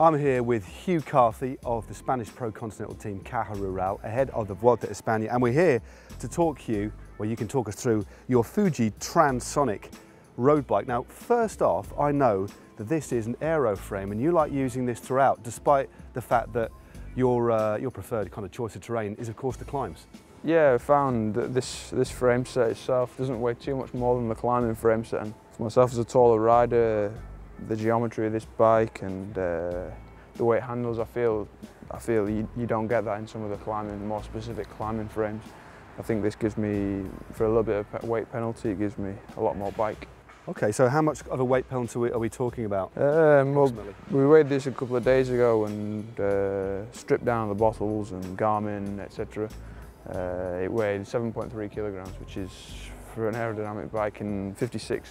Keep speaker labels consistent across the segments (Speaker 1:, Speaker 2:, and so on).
Speaker 1: I'm here with Hugh Carthy of the Spanish Pro Continental team Caja Rural ahead of the Vuelta a España and we're here to talk Hugh, where you can talk us through your Fuji Transonic road bike. Now first off, I know that this is an aero frame and you like using this throughout despite the fact that your, uh, your preferred kind of choice of terrain is of course the climbs.
Speaker 2: Yeah, I found that this, this frame set itself doesn't weigh too much more than the climbing frame set. And for myself as a taller rider, the geometry of this bike and uh, the way it handles, I feel, I feel you, you don't get that in some of the climbing, more specific climbing frames. I think this gives me, for a little bit of weight penalty, it gives me a lot more bike.
Speaker 1: Okay, so how much of a weight penalty are we talking about?
Speaker 2: Um, well, we weighed this a couple of days ago and uh, stripped down the bottles and Garmin, etc. Uh, it weighed 7.3 kilograms, which is for an aerodynamic bike in 56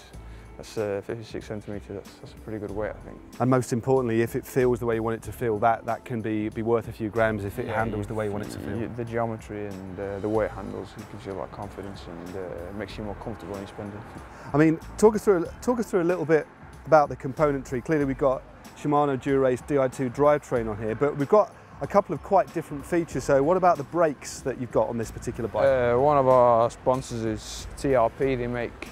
Speaker 2: that's uh, 56 centimetres, that's, that's, a pretty good weight I think.
Speaker 1: And most importantly, if it feels the way you want it to feel, that, that can be, be worth a few grams if it yeah, handles the way you want it to feel.
Speaker 2: You, the geometry and uh, the way it handles it gives you a lot of confidence and uh, makes you more comfortable when you spend it.
Speaker 1: I mean, talk us, through, talk us through a little bit about the componentry. Clearly we've got Shimano Dura-Ace Di2 drivetrain on here, but we've got a couple of quite different features. So what about the brakes that you've got on this particular bike?
Speaker 2: Uh, one of our sponsors is TRP. They make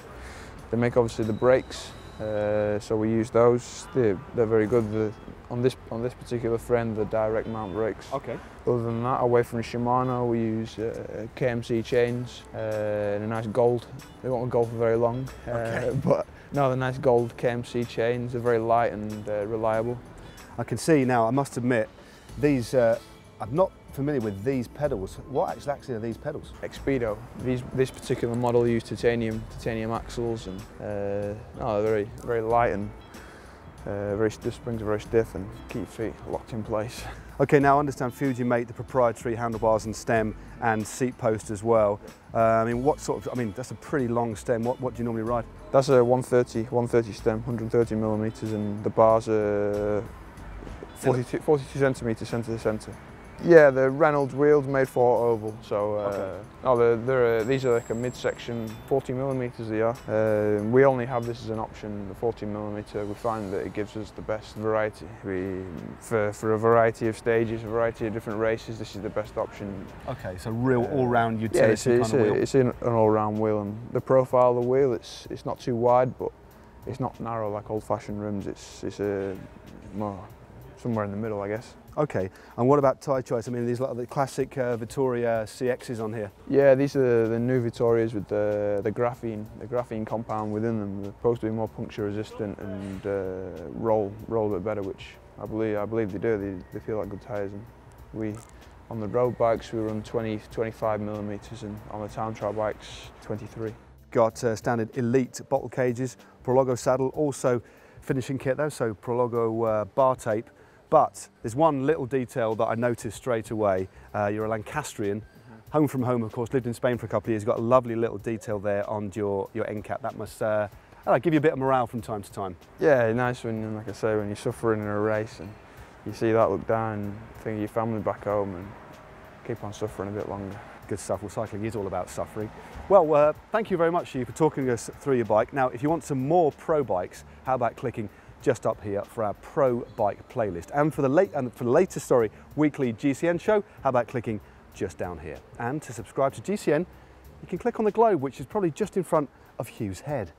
Speaker 2: they make obviously the brakes, uh, so we use those. They're, they're very good. The, on this on this particular friend, the direct mount brakes.
Speaker 1: Okay.
Speaker 2: Other than that, away from Shimano, we use uh, KMC chains uh, and a nice gold. They won't go for very long, uh, okay. but no, the nice gold KMC chains. They're very light and uh, reliable.
Speaker 1: I can see now. I must admit, these uh, I've not familiar with these pedals. What actually, are these pedals?
Speaker 2: Xpedo. These, this particular model used titanium, titanium axles, and uh, no, they're very, very light and uh, very, the springs are very stiff and keep feet locked in place.
Speaker 1: Okay, now I understand Fuji make the proprietary handlebars and stem and seat post as well. Uh, I mean, what sort of, I mean, that's a pretty long stem. What, what do you normally ride?
Speaker 2: That's a 130, 130 stem, 130 millimeters, and the bars are 42, 42 centimeters centre to centre. Yeah, the Reynolds wheels made for oval. So, uh, okay. oh, they're, they're, uh, these are like a mid-section 40 millimeters. They are. Uh, we only have this as an option, the 40 millimeter. We find that it gives us the best variety. We, for for a variety of stages, a variety of different races, this is the best option.
Speaker 1: Okay, so real uh, all-round utility yeah,
Speaker 2: it's, it's, wheel. it's an all-round wheel, and the profile of the wheel, it's it's not too wide, but it's not narrow like old-fashioned rims. It's it's a more somewhere in the middle, I guess.
Speaker 1: Okay, and what about tyre choice? I mean, these like the classic uh, Vittoria CXs on here.
Speaker 2: Yeah, these are the new Vittorias with the, the graphene, the graphene compound within them. They're supposed to be more puncture resistant and uh, roll roll a bit better, which I believe I believe they do. They, they feel like good tyres. And we, on the road bikes, we run 20, 25 millimeters, and on the town trial bikes, 23.
Speaker 1: Got uh, standard elite bottle cages, Prologo saddle, also finishing kit though, so Prologo uh, bar tape but there's one little detail that I noticed straight away. Uh, you're a Lancastrian, home from home, of course, lived in Spain for a couple of years. Got a lovely little detail there on your, your end cap. That must uh, give you a bit of morale from time to time.
Speaker 2: Yeah, nice when, like I say, when you're suffering in a race and you see that look down, think of your family back home and keep on suffering a bit longer.
Speaker 1: Good stuff. Well, cycling is all about suffering. Well, uh, thank you very much, Hugh, for talking us through your bike. Now, if you want some more pro bikes, how about clicking just up here for our Pro Bike playlist. And for the, late, and for the latest story weekly GCN show, how about clicking just down here? And to subscribe to GCN, you can click on the globe, which is probably just in front of Hugh's head.